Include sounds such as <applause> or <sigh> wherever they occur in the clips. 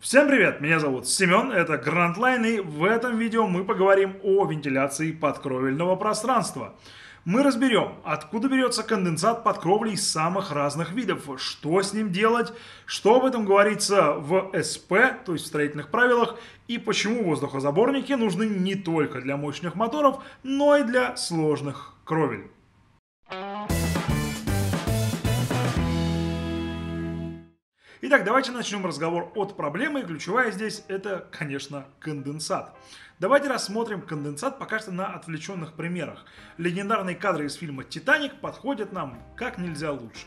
Всем привет, меня зовут Семен, это Grand и в этом видео мы поговорим о вентиляции подкровельного пространства. Мы разберем, откуда берется конденсат под кровлей самых разных видов, что с ним делать, что об этом говорится в СП, то есть в строительных правилах, и почему воздухозаборники нужны не только для мощных моторов, но и для сложных кровель. Итак, давайте начнем разговор от проблемы. И ключевая здесь это, конечно, конденсат. Давайте рассмотрим конденсат пока что на отвлеченных примерах. Легендарные кадры из фильма «Титаник» подходят нам как нельзя лучше.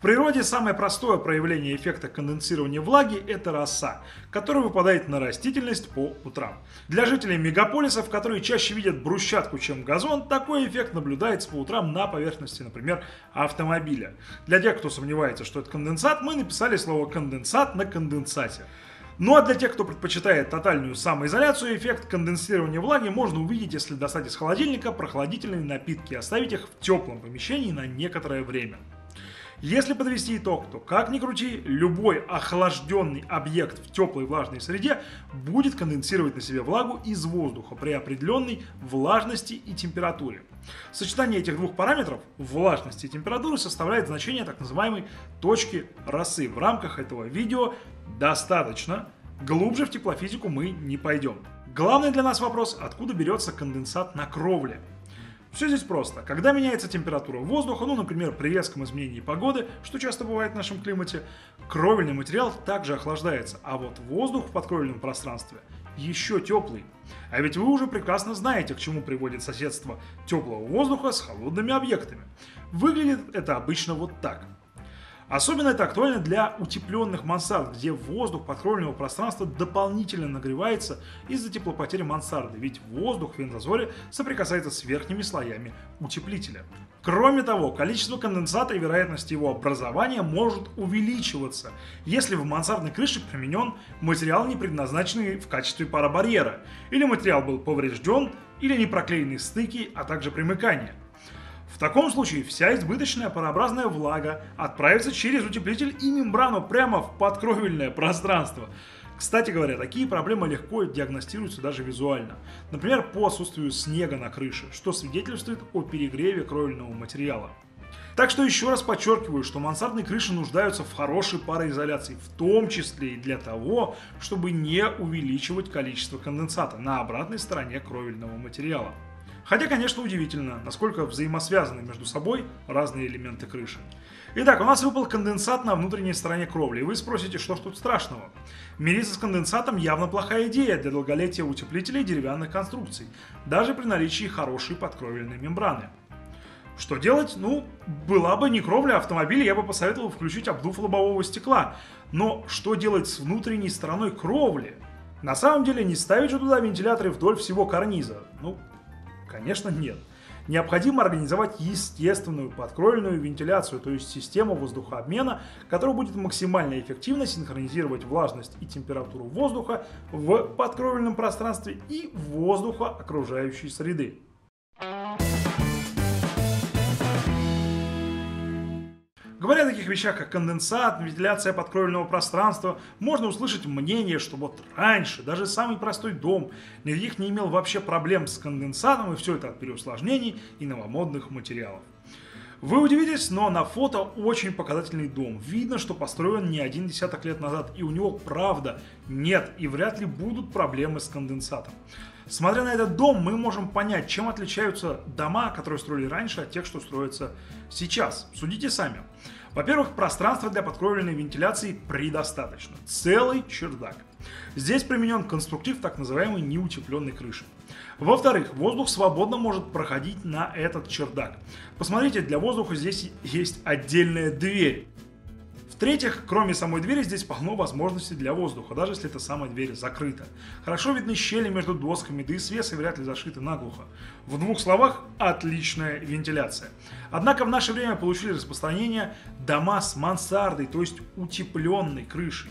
Природе самое простое проявление эффекта конденсирования влаги – это роса, которая выпадает на растительность по утрам. Для жителей мегаполисов, которые чаще видят брусчатку, чем газон, такой эффект наблюдается по утрам на поверхности, например, автомобиля. Для тех, кто сомневается, что это конденсат, мы написали слово «конденсат» на конденсате. Ну а для тех, кто предпочитает тотальную самоизоляцию, эффект конденсирования влаги можно увидеть, если достать из холодильника прохладительные напитки и оставить их в теплом помещении на некоторое время. Если подвести итог, то как ни крути, любой охлажденный объект в теплой влажной среде будет конденсировать на себе влагу из воздуха при определенной влажности и температуре. Сочетание этих двух параметров, влажности и температуры, составляет значение так называемой точки росы. В рамках этого видео достаточно. Глубже в теплофизику мы не пойдем. Главный для нас вопрос, откуда берется конденсат на кровле. Все здесь просто. Когда меняется температура воздуха, ну, например, при резком изменении погоды, что часто бывает в нашем климате, кровельный материал также охлаждается, а вот воздух в подкровельном пространстве еще теплый. А ведь вы уже прекрасно знаете, к чему приводит соседство теплого воздуха с холодными объектами. Выглядит это обычно вот так – Особенно это актуально для утепленных мансард, где воздух подкровельного пространства дополнительно нагревается из-за теплопотери мансарды, ведь воздух в вентозоре соприкасается с верхними слоями утеплителя. Кроме того, количество конденсата и вероятность его образования может увеличиваться, если в мансардной крыше применен материал, не предназначенный в качестве парабарьера, или материал был поврежден, или не проклеены стыки, а также примыкания. Таком случае вся избыточная парообразная влага отправится через утеплитель и мембрану прямо в подкровельное пространство. Кстати говоря, такие проблемы легко диагностируются даже визуально. Например, по отсутствию снега на крыше, что свидетельствует о перегреве кровельного материала. Так что еще раз подчеркиваю, что мансардные крыши нуждаются в хорошей пароизоляции, в том числе и для того, чтобы не увеличивать количество конденсата на обратной стороне кровельного материала. Хотя, конечно, удивительно, насколько взаимосвязаны между собой разные элементы крыши. Итак, у нас выпал конденсат на внутренней стороне кровли, и вы спросите, что ж тут страшного? Мириться с конденсатом явно плохая идея для долголетия утеплителей деревянных конструкций, даже при наличии хорошей подкровельной мембраны. Что делать? Ну, была бы не кровля автомобиля, я бы посоветовал включить обдув лобового стекла. Но что делать с внутренней стороной кровли? На самом деле не ставить же туда вентиляторы вдоль всего карниза. Ну, Конечно, нет. Необходимо организовать естественную подкровельную вентиляцию, то есть систему воздухообмена, которая будет максимально эффективно синхронизировать влажность и температуру воздуха в подкровельном пространстве и воздуха окружающей среды. Говоря о таких вещах, как конденсат, вентиляция подкровельного пространства, можно услышать мнение, что вот раньше даже самый простой дом никаких не имел вообще проблем с конденсатом, и все это от переусложнений и новомодных материалов. Вы удивитесь, но на фото очень показательный дом. Видно, что построен не один десяток лет назад, и у него правда нет и вряд ли будут проблемы с конденсатом. Смотря на этот дом, мы можем понять, чем отличаются дома, которые строили раньше, от тех, что строятся сейчас. Судите сами. Во-первых, пространства для подкровельной вентиляции предостаточно. Целый чердак. Здесь применен конструктив так называемой неутепленной крыши. Во-вторых, воздух свободно может проходить на этот чердак. Посмотрите, для воздуха здесь есть отдельная дверь. В-третьих, кроме самой двери, здесь полно возможностей для воздуха, даже если эта самая дверь закрыта. Хорошо видны щели между досками, да и свесы вряд ли зашиты наглухо. В двух словах, отличная вентиляция. Однако в наше время получили распространение дома с мансардой, то есть утепленной крышей.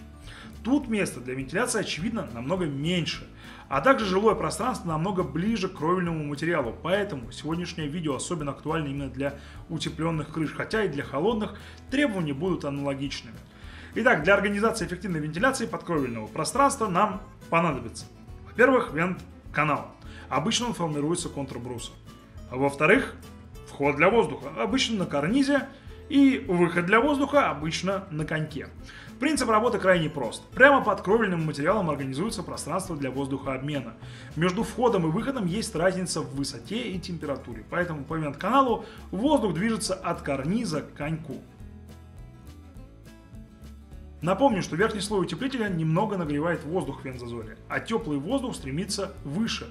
Тут места для вентиляции, очевидно, намного меньше. А также жилое пространство намного ближе к кровельному материалу, поэтому сегодняшнее видео особенно актуально именно для утепленных крыш, хотя и для холодных требования будут аналогичными. Итак, для организации эффективной вентиляции подкровельного пространства нам понадобится, во-первых, вент-канал. Обычно он формируется контрбрусом. Во-вторых, вход для воздуха, обычно на карнизе, и выход для воздуха обычно на коньке. Принцип работы крайне прост. Прямо под кровельным материалом организуется пространство для воздухообмена. Между входом и выходом есть разница в высоте и температуре, поэтому по вент-каналу воздух движется от карниза к коньку. Напомню, что верхний слой утеплителя немного нагревает воздух в вентзазоре, а теплый воздух стремится выше.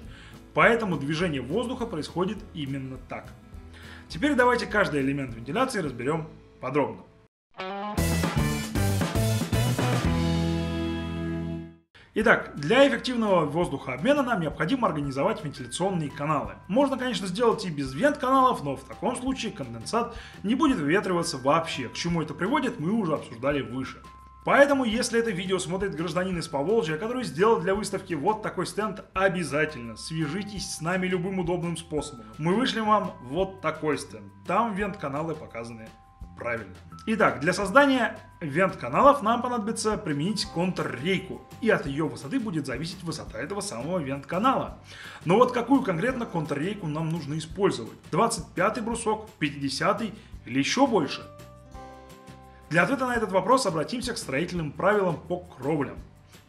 Поэтому движение воздуха происходит именно так. Теперь давайте каждый элемент вентиляции разберем подробно. Итак, для эффективного воздухообмена нам необходимо организовать вентиляционные каналы. Можно, конечно, сделать и без вент-каналов, но в таком случае конденсат не будет выветриваться вообще. К чему это приводит, мы уже обсуждали выше. Поэтому, если это видео смотрит гражданин из Поволжья, который сделал для выставки вот такой стенд, обязательно свяжитесь с нами любым удобным способом. Мы вышлем вам вот такой стенд. Там вент-каналы показаны правильно. Итак, для создания вент-каналов нам понадобится применить контррейку, и от ее высоты будет зависеть высота этого самого вент-канала. Но вот какую конкретно контррейку нам нужно использовать? 25 брусок, 50 или еще больше? Для ответа на этот вопрос обратимся к строительным правилам по кровлям.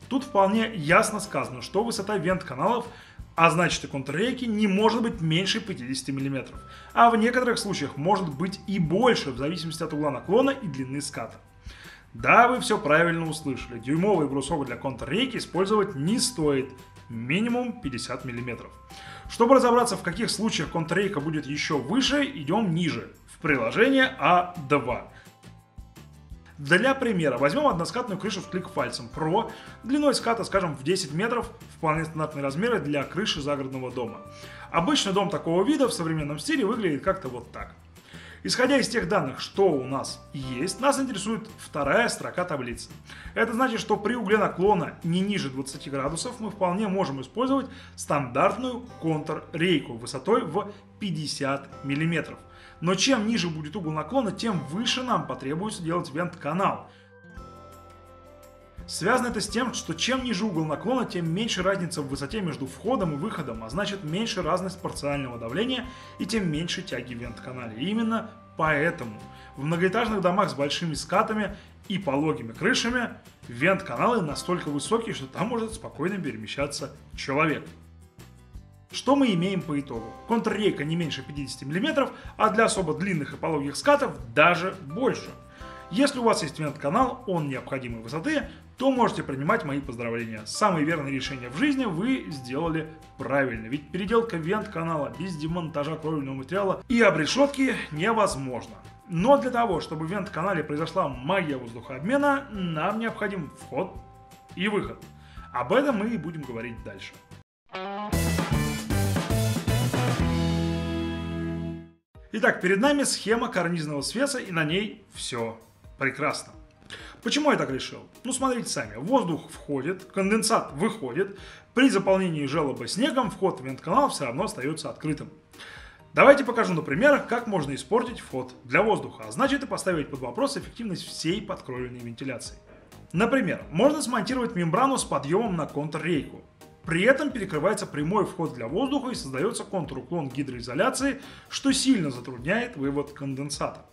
Тут вполне ясно сказано, что высота вент-каналов, а значит и контррейки, не может быть меньше 50 мм, а в некоторых случаях может быть и больше, в зависимости от угла наклона и длины ската. Да, вы все правильно услышали, дюймовый брусок для контррейки использовать не стоит, минимум 50 мм. Чтобы разобраться, в каких случаях контррейка будет еще выше, идем ниже, в приложение А2. Для примера, возьмем односкатную крышу в клик-фальцем Pro, длиной ската, скажем, в 10 метров, вполне стандартные размеры для крыши загородного дома. Обычный дом такого вида в современном стиле выглядит как-то вот так. Исходя из тех данных, что у нас есть, нас интересует вторая строка таблицы. Это значит, что при угле наклона не ниже 20 градусов мы вполне можем использовать стандартную контррейку высотой в 50 миллиметров. Но чем ниже будет угол наклона, тем выше нам потребуется делать вент-канал. Связано это с тем, что чем ниже угол наклона, тем меньше разница в высоте между входом и выходом, а значит меньше разность парциального давления и тем меньше тяги в вент-канале. И именно поэтому в многоэтажных домах с большими скатами и пологими крышами вент-каналы настолько высокие, что там может спокойно перемещаться человек. Что мы имеем по итогу? Контррейка не меньше 50 мм, а для особо длинных и пологих скатов даже больше. Если у вас есть вент-канал, он необходимой высоты, то можете принимать мои поздравления. Самые верные решения в жизни вы сделали правильно. Ведь переделка вент-канала без демонтажа кровельного материала и обрешетки невозможно. Но для того, чтобы в вент-канале произошла магия воздухообмена, нам необходим вход и выход. Об этом мы и будем говорить дальше. Итак, перед нами схема карнизного свеса, и на ней все прекрасно. Почему я так решил? Ну, смотрите сами. Воздух входит, конденсат выходит. При заполнении желоба снегом вход в вент-канал все равно остается открытым. Давайте покажу на примерах, как можно испортить вход для воздуха, а значит и поставить под вопрос эффективность всей подкровельной вентиляции. Например, можно смонтировать мембрану с подъемом на контррейку. При этом перекрывается прямой вход для воздуха и создается контруклон гидроизоляции, что сильно затрудняет вывод конденсата.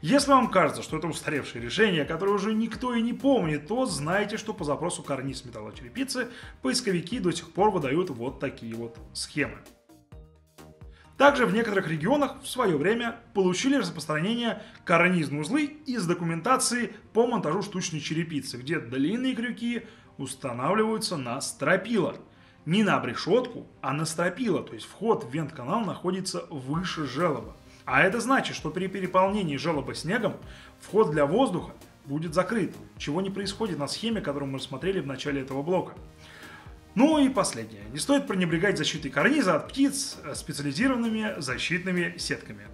Если вам кажется, что это устаревшее решение, которое уже никто и не помнит, то знайте, что по запросу карниз металлочерепицы поисковики до сих пор выдают вот такие вот схемы. Также в некоторых регионах в свое время получили распространение карнизные узлы из документации по монтажу штучной черепицы, где длинные крюки устанавливаются на стропила – не на обрешетку, а на стропила, то есть вход в вент-канал находится выше желоба. А это значит, что при переполнении желоба снегом вход для воздуха будет закрыт, чего не происходит на схеме, которую мы рассмотрели в начале этого блока. Ну и последнее. Не стоит пренебрегать защитой карниза от птиц специализированными защитными сетками.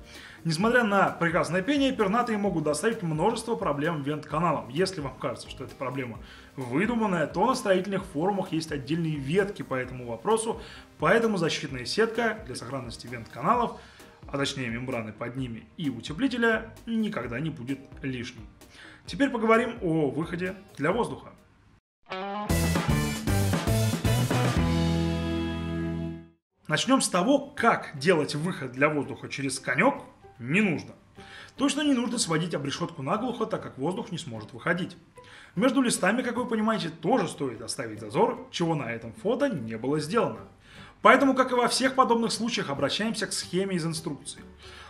Несмотря на прекрасное пение, пернатые могут доставить множество проблем вент-каналам. Если вам кажется, что эта проблема выдуманная, то на строительных форумах есть отдельные ветки по этому вопросу, поэтому защитная сетка для сохранности вент-каналов, а точнее мембраны под ними и утеплителя, никогда не будет лишним. Теперь поговорим о выходе для воздуха. Начнем с того, как делать выход для воздуха через конек не нужно. Точно не нужно сводить обрешетку наглухо, так как воздух не сможет выходить. Между листами, как вы понимаете, тоже стоит оставить зазор, чего на этом фото не было сделано. Поэтому, как и во всех подобных случаях, обращаемся к схеме из инструкции.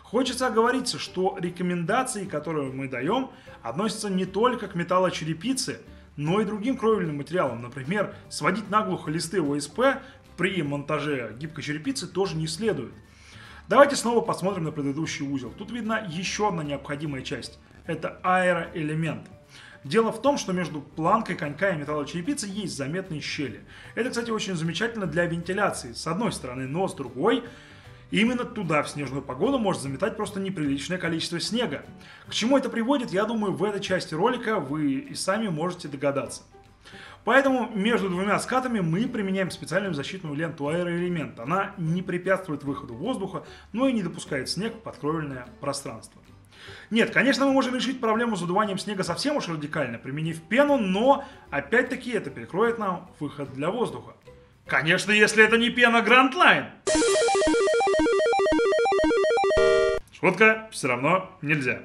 Хочется оговориться, что рекомендации, которые мы даем, относятся не только к металлочерепице, но и другим кровельным материалам. Например, сводить наглухо листы ОСП при монтаже гибкой черепицы тоже не следует. Давайте снова посмотрим на предыдущий узел. Тут видна еще одна необходимая часть. Это аэроэлемент. Дело в том, что между планкой конька и металлочерепицы есть заметные щели. Это, кстати, очень замечательно для вентиляции, с одной стороны, но с другой Именно туда в снежную погоду может заметать просто неприличное количество снега. К чему это приводит, я думаю, в этой части ролика вы и сами можете догадаться. Поэтому между двумя скатами мы применяем специальную защитную ленту аэроэлемент. Она не препятствует выходу воздуха, но и не допускает снег в подкровельное пространство. Нет, конечно, мы можем решить проблему с задуванием снега совсем уж радикально, применив пену, но опять-таки это перекроет нам выход для воздуха. Конечно, если это не пена Line. Шутка, все равно нельзя.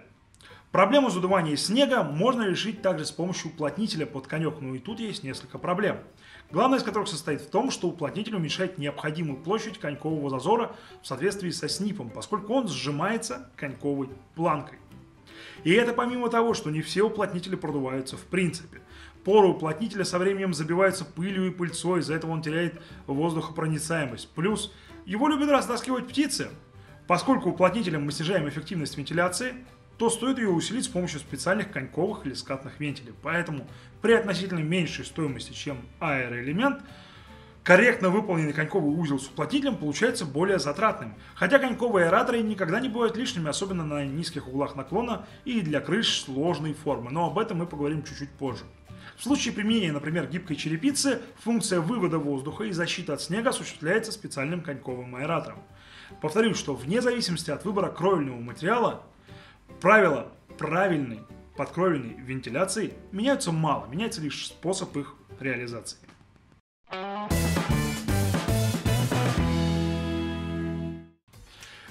Проблему задувания снега можно решить также с помощью уплотнителя под конек, но и тут есть несколько проблем. Главное из которых состоит в том, что уплотнитель уменьшает необходимую площадь конькового зазора в соответствии со снипом, поскольку он сжимается коньковой планкой. И это помимо того, что не все уплотнители продуваются в принципе. Поры уплотнителя со временем забиваются пылью и пыльцой, из-за этого он теряет воздухопроницаемость. Плюс его любят растаскивать птицы. Поскольку уплотнителем мы снижаем эффективность вентиляции, то стоит ее усилить с помощью специальных коньковых или скатных вентилей. Поэтому при относительно меньшей стоимости, чем аэроэлемент, корректно выполненный коньковый узел с уплотнителем получается более затратным. Хотя коньковые аэраторы никогда не бывают лишними, особенно на низких углах наклона и для крыш сложной формы. Но об этом мы поговорим чуть-чуть позже. В случае применения, например, гибкой черепицы, функция вывода воздуха и защиты от снега осуществляется специальным коньковым аэратором. Повторюсь, что вне зависимости от выбора кровельного материала, Правила правильной подкровельной вентиляции меняются мало, меняется лишь способ их реализации.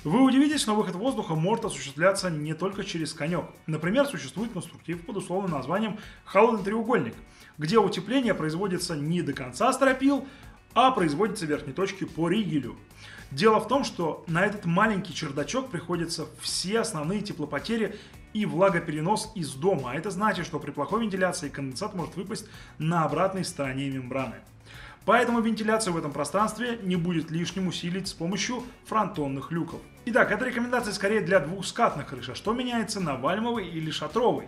Вы удивитесь, но выход воздуха может осуществляться не только через конек. Например, существует конструктив под условным названием холодный треугольник, где утепление производится не до конца стропил, а производится верхней точки по ригелю. Дело в том, что на этот маленький чердачок приходятся все основные теплопотери и влагоперенос из дома. А это значит, что при плохой вентиляции конденсат может выпасть на обратной стороне мембраны. Поэтому вентиляцию в этом пространстве не будет лишним усилить с помощью фронтонных люков. Итак, это рекомендация скорее для двухскатных крыш. А что меняется на вальмовой или шатровой?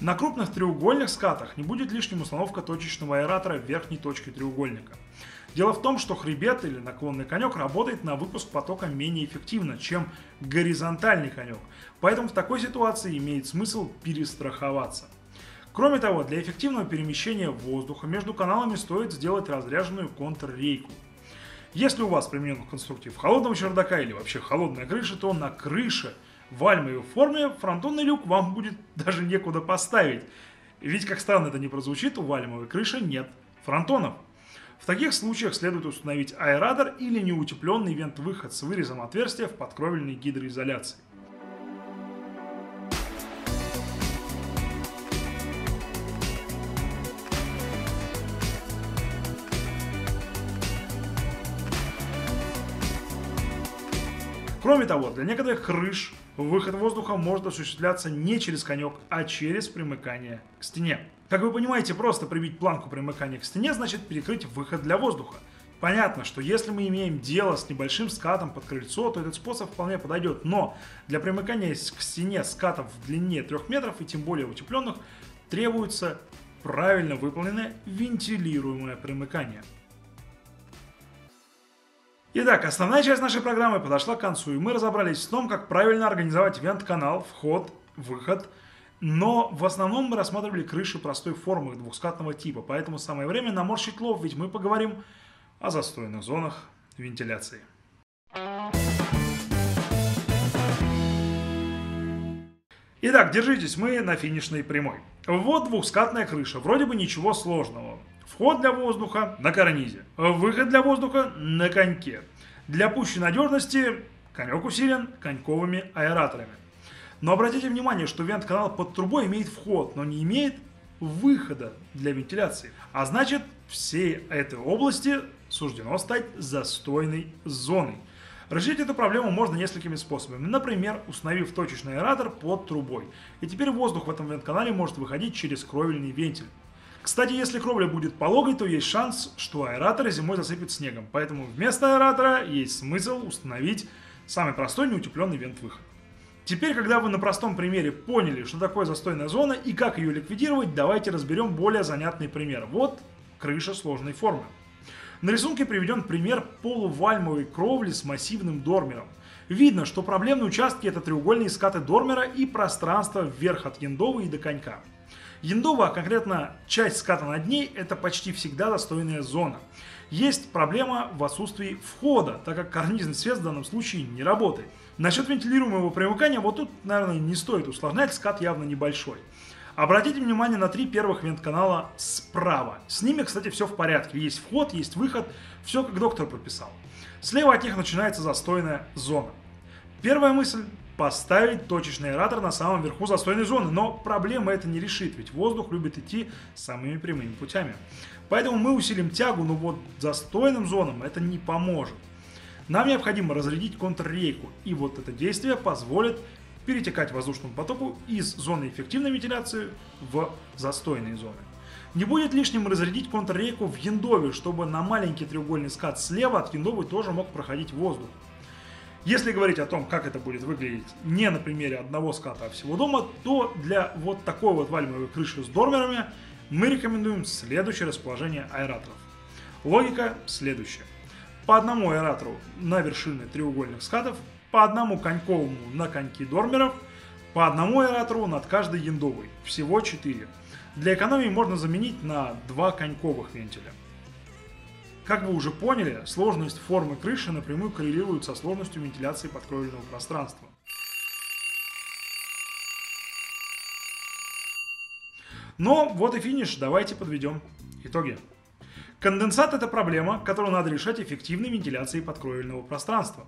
На крупных треугольных скатах не будет лишним установка точечного аэратора в верхней точке треугольника. Дело в том, что хребет или наклонный конек работает на выпуск потока менее эффективно, чем горизонтальный конек. Поэтому в такой ситуации имеет смысл перестраховаться. Кроме того, для эффективного перемещения воздуха между каналами стоит сделать разряженную контррейку. Если у вас применен конструктив холодного чердака или вообще холодная крыша, то на крыше в альмовой форме фронтонный люк вам будет <laughs> даже некуда поставить. Ведь, как странно это не прозвучит, у вальмовой крыши нет фронтонов. В таких случаях следует установить аэратор или неутепленный вент-выход с вырезом отверстия в подкровельной гидроизоляции. Кроме того, для некоторых крыш выход воздуха может осуществляться не через конек, а через примыкание к стене. Как вы понимаете, просто прибить планку примыкания к стене значит перекрыть выход для воздуха. Понятно, что если мы имеем дело с небольшим скатом под крыльцо, то этот способ вполне подойдет, но для примыкания к стене скатов в длине 3 метров и тем более утепленных требуется правильно выполненное вентилируемое примыкание. Итак, основная часть нашей программы подошла к концу, и мы разобрались в том, как правильно организовать вент-канал, вход, выход. Но в основном мы рассматривали крыши простой формы двухскатного типа, поэтому самое время наморщить лоб, ведь мы поговорим о застойных зонах вентиляции. Итак, держитесь, мы на финишной прямой. Вот двухскатная крыша, вроде бы ничего сложного. Вход для воздуха на карнизе, выход для воздуха на коньке. Для пущей надежности конек усилен коньковыми аэраторами. Но обратите внимание, что вент-канал под трубой имеет вход, но не имеет выхода для вентиляции. А значит, всей этой области суждено стать застойной зоной. Решить эту проблему можно несколькими способами. Например, установив точечный аэратор под трубой. И теперь воздух в этом вент-канале может выходить через кровельный вентиль. Кстати, если кровля будет пологой, то есть шанс, что аэратор зимой засыпет снегом. Поэтому вместо аэратора есть смысл установить самый простой неутепленный вент-выход. Теперь, когда вы на простом примере поняли, что такое застойная зона и как ее ликвидировать, давайте разберем более занятный пример. Вот крыша сложной формы. На рисунке приведен пример полувальмовой кровли с массивным дормером. Видно, что проблемные участки это треугольные скаты дормера и пространство вверх от яндовы и до конька. Яндова, а конкретно часть ската над ней, это почти всегда достойная зона. Есть проблема в отсутствии входа, так как карнизный свет в данном случае не работает. Насчет вентилируемого примыкания, вот тут, наверное, не стоит усложнять, скат явно небольшой. Обратите внимание на три первых вент-канала справа. С ними, кстати, все в порядке. Есть вход, есть выход, все как доктор прописал. Слева от них начинается застойная зона. Первая мысль поставить точечный аэратор на самом верху застойной зоны. Но проблема это не решит, ведь воздух любит идти самыми прямыми путями. Поэтому мы усилим тягу, но вот застойным зонам это не поможет. Нам необходимо разрядить контррейку, и вот это действие позволит перетекать воздушному потоку из зоны эффективной вентиляции в застойные зоны. Не будет лишним разрядить контррейку в яндове, чтобы на маленький треугольный скат слева от яндовы тоже мог проходить воздух. Если говорить о том, как это будет выглядеть не на примере одного ската, а всего дома, то для вот такой вот вальмовой крыши с дормерами мы рекомендуем следующее расположение аэраторов. Логика следующая. По одному аэратору на вершины треугольных скатов по одному коньковому на коньки дормеров, по одному аэратору над каждой яндовой, всего 4. Для экономии можно заменить на два коньковых вентиля. Как вы уже поняли, сложность формы крыши напрямую коррелирует со сложностью вентиляции подкровельного пространства. Но вот и финиш, давайте подведем итоги. Конденсат – это проблема, которую надо решать эффективной вентиляцией подкровельного пространства.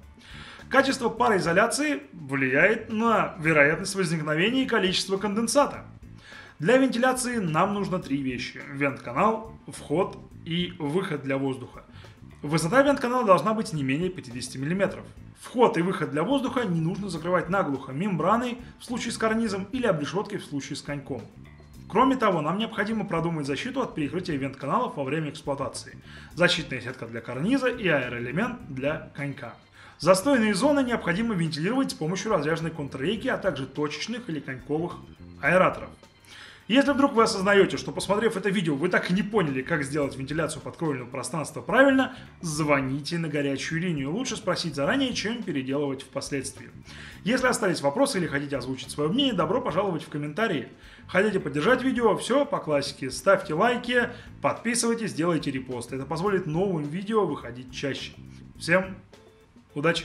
Качество пароизоляции влияет на вероятность возникновения и количество конденсата. Для вентиляции нам нужно три вещи. Вент-канал, вход и выход для воздуха. Высота вент-канала должна быть не менее 50 мм. Вход и выход для воздуха не нужно закрывать наглухо мембраной в случае с карнизом или обрешеткой в случае с коньком. Кроме того, нам необходимо продумать защиту от перекрытия вент-каналов во время эксплуатации. Защитная сетка для карниза и аэроэлемент для конька. Застойные зоны необходимо вентилировать с помощью разряженной контррейки, а также точечных или коньковых аэраторов. Если вдруг вы осознаете, что посмотрев это видео, вы так и не поняли, как сделать вентиляцию подкровельного пространства правильно, звоните на горячую линию. Лучше спросить заранее, чем переделывать впоследствии. Если остались вопросы или хотите озвучить свое мнение, добро пожаловать в комментарии. Хотите поддержать видео, все по классике. Ставьте лайки, подписывайтесь, делайте репосты. Это позволит новым видео выходить чаще. Всем удачи!